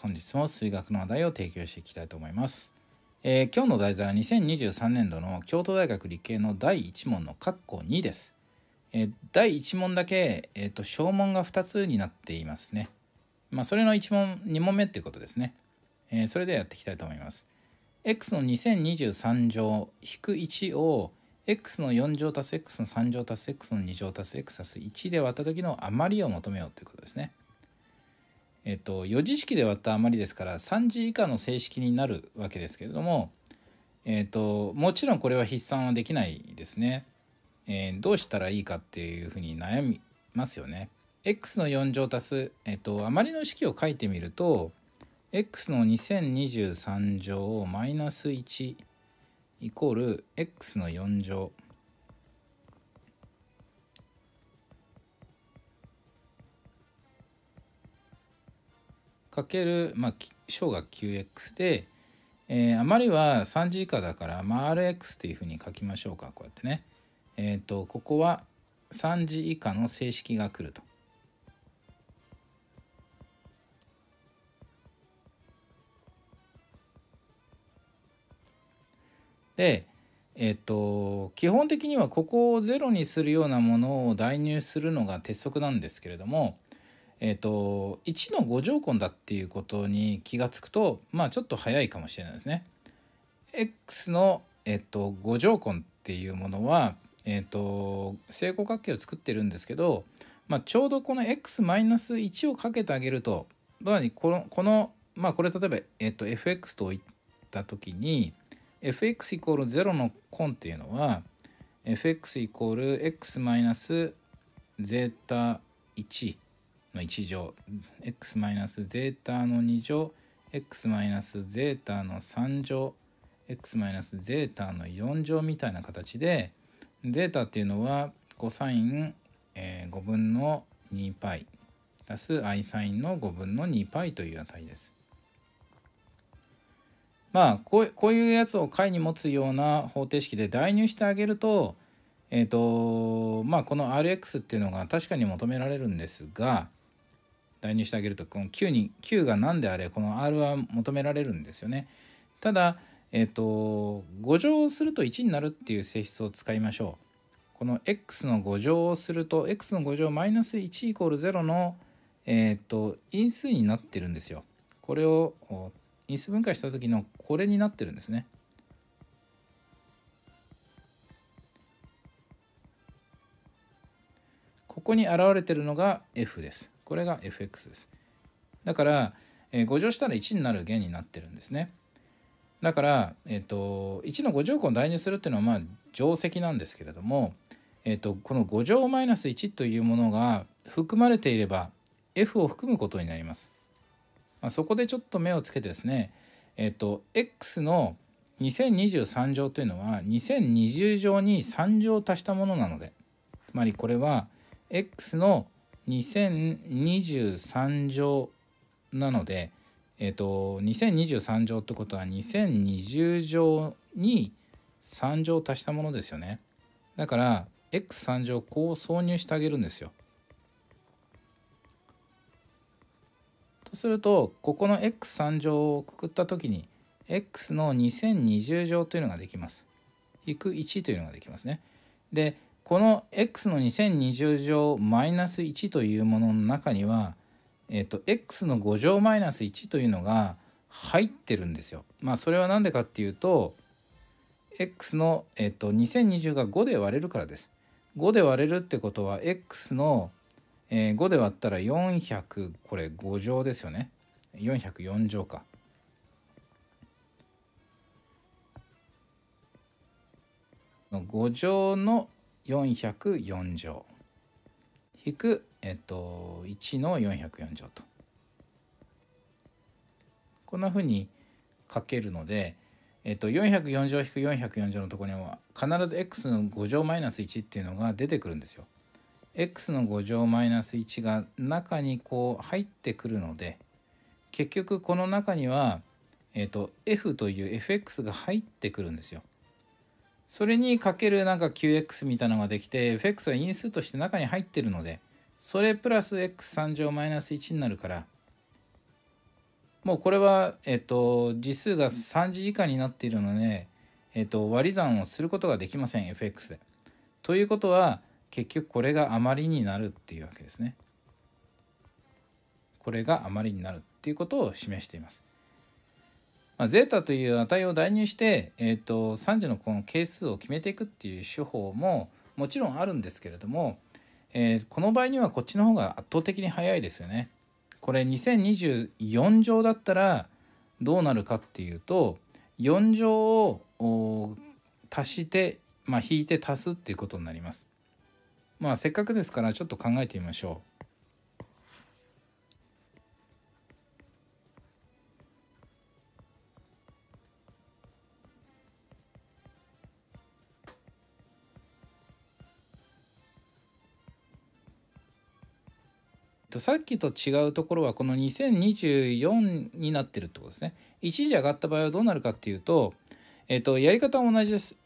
本日も数学の話題を提供していきたいと思います。えー今日の題材は2023年度の京都大学理系の第1問の括弧2です。えー第1問だけ、えー、と小問が2つになっていますね。まあ、それの1問2問目っていうことですね。えーそれでやっていきたいと思います。x の2023乗引く1を x の4乗足す x の3乗足す x の2乗足す x 足す1で割った時の余りを求めようということですね。えっと、4次式で割った余りですから3次以下の整式になるわけですけれども、えっと、もちろんこれは筆算はできないですね。えーどうしたらいいかっていうふうに悩みますよね。x の4乗足す、えっと、余りの式を書いてみると x の2023乗をマイナス1イコール x の4乗かける、まあ、小が 9x で、えー余りは3次以下だから、まあ、rx というふうに書きましょうかこうやってね。えっ、とここは3次以下の整式が来ると。でえっと基本的にはここを0にするようなものを代入するのが鉄則なんですけれども、えっと1の5乗根だっていうことに気がつくとまあちょっと早いかもしれないですね。x の、えっと、5乗根っていうものは、えっと、正五角形を作ってるんですけど、まあ、ちょうどこの x-1 をかけてあげるとこのこのまあこれ例えば、えっと、fx と置いた時に fx イコール0の根っていうのは fx イコール x マイナスゼータ1の1乗 x マイナスゼータの2乗 x マイナスゼータの3乗 x マイナスゼータの4乗みたいな形でゼータっていうのはコサイン、えー5分の 2π 足す i サインの5分の 2π という値です。まあこうこういうやつを解に持つような方程式で代入してあげると,、えーとまあ、この Rx っていうのが確かに求められるんですが代入してあげるとこの Q, に Q が何であれこの R は求められるんですよね。ただ、えー、と5乗すると1になるっていう性質を使いましょう。この x の5乗をすると x の5乗マイナス1イコール0の、えー、と因数になってるんですよ。これを因数分解した時のこれになってるんですね。ここに現れてるのが f です。これが fx です。だから、えー、5乗したら1になる弦になってるんですね。だから、えー、と1の5乗根を代入するっていうのはまあ定石なんですけれども、えー、とこの5乗マイナス1というものが含まれていれば f を含むことになります。まあ、そこでちょっと目をつけてですね、えっ、と x の2023乗というのは2020乗に3乗足したものなのでつまりこれは x の2023乗なので、えっ、と2023乗ってことは2020乗に3乗足したものですよね。だから x3 乗こう挿入してあげるんですよ。とするとここの x3 乗をくくった時に x の2020乗というのができます。引く1というのができますね。でこの x の2020乗マイナス1というものの中には、えっと x の5乗マイナス1というのが入ってるんですよ。まあそれは何でかっていうと x の、えっと2020が5で割れるからです。5で割れるってことは x のえー5で割ったら400これ5乗ですよね404乗かの5乗の404乗引く、えっと、1の404乗とこんなふうに書けるので、えっと、404乗引く404乗のところには必ず x の5乗マイナス1っていうのが出てくるんですよ。x の5乗マイナス1が中にこう入ってくるので結局この中には、えー、と f という fx が入ってくるんですよ。それにかけるなんか 9x みたいなのができて fx は因数として中に入ってるのでそれプラス x3 乗マイナス1になるからもうこれは、えっと、次数が3次以下になっているので、えっと、割り算をすることができません FX で。ということは結局これが余りになるっていうわけですね。これが余りになるっていうことを示しています。まあ、ゼータという値を代入して、えーと、3次のこの係数を決めていくっていう手法ももちろんあるんですけれども、えー、この場合にはこっちの方が圧倒的に早いですよね。これ2024乗だったらどうなるかっていうと4乗を足してまあ引いて足すっていうことになります。まあせっかくですからちょっと考えてみましょう。さっきと違うところはこの2024になってるってことですね。1時上がった場合はどうなるかっていうと、えっ、と、やり方は同じです。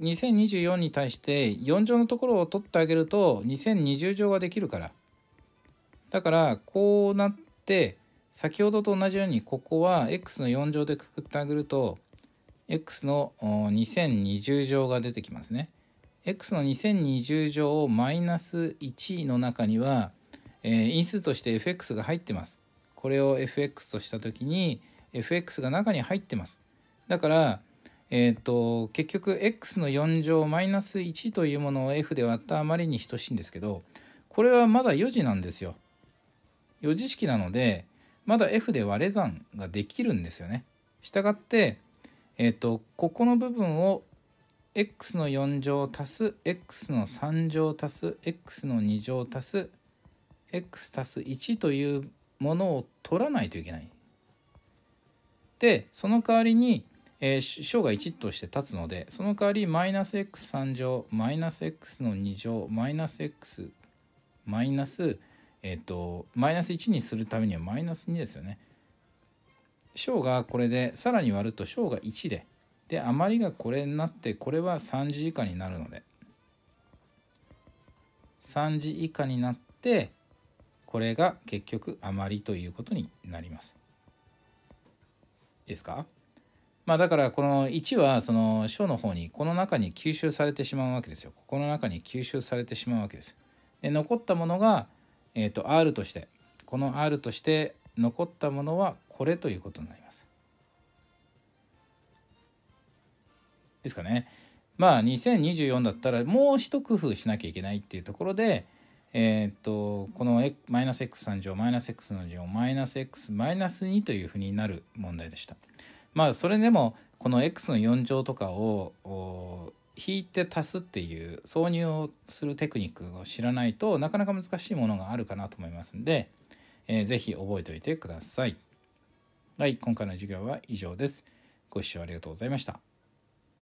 2024に対して4乗のところを取ってあげると2020乗ができるから。だからこうなって先ほどと同じようにここは x の4乗でくくってあげると x の2020乗が出てきますね。x の2020乗をマイナス1の中にはえー、因数として fx が入ってます。これを fx とした時に fx が中に入ってます。だから、えーと、結局 x の4乗マイナス1というものを f で割ったあまりに等しいんですけどこれはまだ4次なんですよ。4次式なのでまだ f で割れ算ができるんですよね。したがって、えーと、ここの部分を x の4乗足す x の3乗足す x の2乗足す x 足す1というものを取らないといけない。でその代わりに、えー、小が1として立つのでその代わりマイナス x3 乗マイナス x の2乗マイナス x マイナスえっ、ー、とマイナス1にするためにはマイナス2ですよね。小がこれでさらに割ると小が1でで余りがこれになってこれは3次以下になるので3次以下になってこれが結局余りということになります。いいですか？まあだからこの1はその小の方にこの中に吸収されてしまうわけですよ。ここの中に吸収されてしまうわけです。で残ったものが、えー、と R としてこの R として残ったものはこれということになります。ですかね？まあ2024だったらもう一工夫しなきゃいけないっていうところでえー、っとこのマイナス x3 乗マイナス x の乗マイナス x マイナス2というふうになる問題でした。まあそれでもこの x の4乗とかを引いて足すっていう挿入をするテクニックを知らないとなかなか難しいものがあるかなと思いますんで、えー、ぜひ覚えておいてください。はい、今回の授業は以上です。ご視聴ありがとうございました。